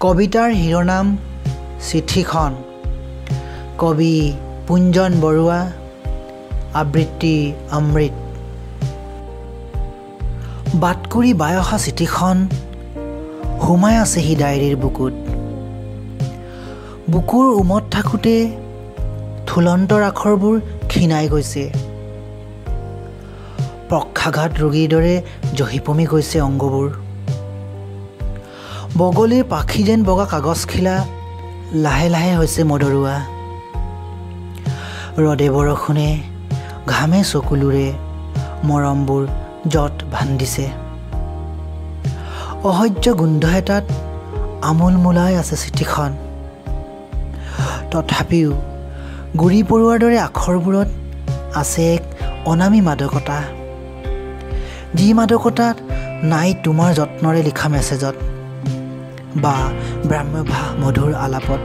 কবিতাৰ শিৰোনাম চিঠিখন। কবি পুঞ্জন বৰুৱা আবৃত্তি অমৃত। বাটকুৰি বাই অহা চিঠিখন সোমাই আছেহি ডায়েৰীৰ বুকুত। বুকুৰ উমত থাকোঁতে থুলন্তৰ আখৰবোৰ ক্ষীণাই গৈছে। পক্ষাঘাত ৰোগীৰ দৰে জহিপমি গৈছে অংগবোৰ। বগলীৰ পাখি যেন বগা কাগজখিলা লাহে লাহে হৈছে মদৰুৱা ৰদে বৰষুণে ঘামে চকুলোৰে মৰমবোৰ যত ভান্দিছে। অসহ্য গোন্ধ এটাত আমোল মোলাই আছে চিঠিখন। তথাপিও গুৰি পৰুৱাৰ দৰে আখৰবোৰত আছে এক অনামী মাদকতা। যি মাদকতাত নাই তোমাৰ যত্নৰে লিখা মেছেজত। বা ব্ৰাহ্মভা মধুৰ আলাপত